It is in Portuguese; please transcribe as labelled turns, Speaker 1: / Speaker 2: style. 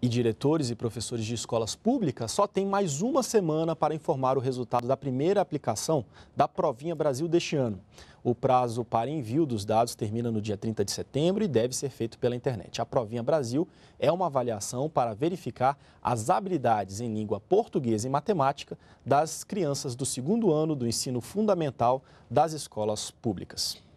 Speaker 1: E diretores e professores de escolas públicas só têm mais uma semana para informar o resultado da primeira aplicação da Provinha Brasil deste ano. O prazo para envio dos dados termina no dia 30 de setembro e deve ser feito pela internet. A Provinha Brasil é uma avaliação para verificar as habilidades em língua portuguesa e matemática das crianças do segundo ano do ensino fundamental das escolas públicas.